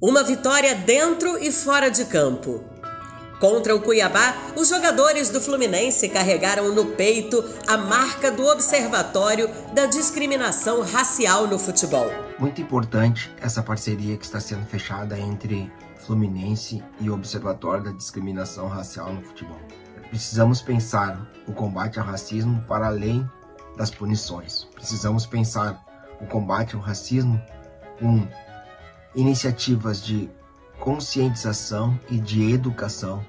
Uma vitória dentro e fora de campo. Contra o Cuiabá, os jogadores do Fluminense carregaram no peito a marca do Observatório da Discriminação Racial no Futebol. Muito importante essa parceria que está sendo fechada entre Fluminense e Observatório da Discriminação Racial no Futebol. Precisamos pensar o combate ao racismo para além das punições. Precisamos pensar o combate ao racismo com iniciativas de conscientização e de educação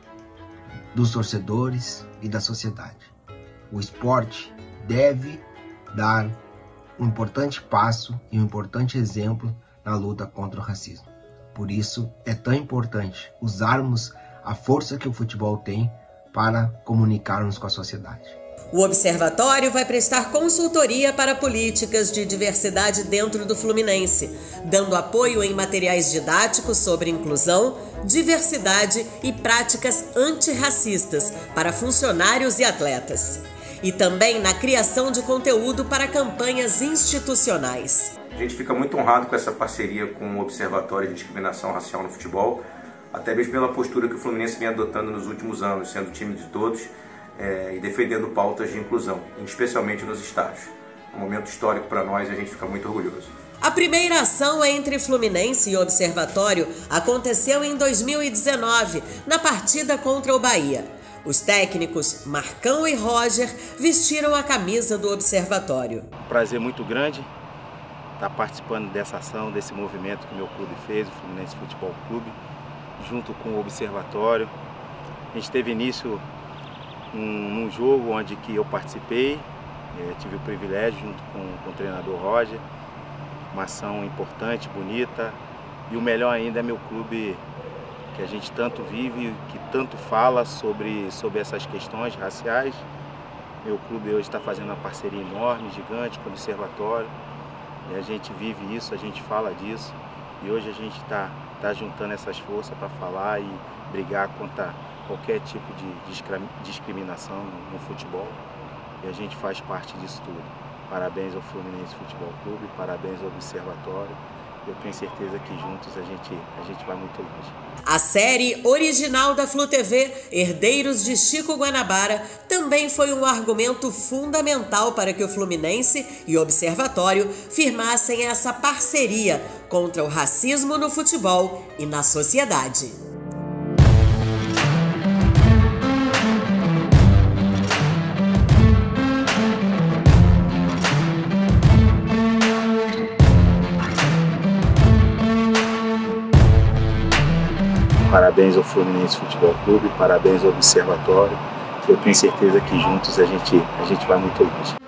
dos torcedores e da sociedade. O esporte deve dar um importante passo e um importante exemplo na luta contra o racismo. Por isso é tão importante usarmos a força que o futebol tem para comunicarmos com a sociedade. O observatório vai prestar consultoria para políticas de diversidade dentro do Fluminense, dando apoio em materiais didáticos sobre inclusão, diversidade e práticas antirracistas para funcionários e atletas. E também na criação de conteúdo para campanhas institucionais. A gente fica muito honrado com essa parceria com o Observatório de Discriminação Racial no Futebol, até mesmo pela postura que o Fluminense vem adotando nos últimos anos, sendo time de todos é, e defendendo pautas de inclusão, especialmente nos estádios. É um momento histórico para nós e a gente fica muito orgulhoso. A primeira ação entre Fluminense e Observatório aconteceu em 2019, na partida contra o Bahia. Os técnicos Marcão e Roger vestiram a camisa do Observatório. Prazer muito grande estar participando dessa ação, desse movimento que o meu clube fez, o Fluminense Futebol Clube, junto com o Observatório. A gente teve início num jogo onde que eu participei, é, tive o privilégio junto com, com o treinador Roger, uma ação importante, bonita, e o melhor ainda é meu clube que a gente tanto vive, que tanto fala sobre, sobre essas questões raciais. Meu clube hoje está fazendo uma parceria enorme, gigante com o Observatório, e a gente vive isso, a gente fala disso, e hoje a gente está tá juntando essas forças para falar e brigar contra qualquer tipo de discriminação no futebol e a gente faz parte disso tudo. Parabéns ao Fluminense Futebol Clube, parabéns ao Observatório. Eu tenho certeza que juntos a gente, a gente vai muito longe. A série original da Flu TV, Herdeiros de Chico Guanabara, também foi um argumento fundamental para que o Fluminense e o Observatório firmassem essa parceria contra o racismo no futebol e na sociedade. Parabéns ao Fluminense Futebol Clube, parabéns ao Observatório. Eu tenho certeza que juntos a gente, a gente vai muito longe.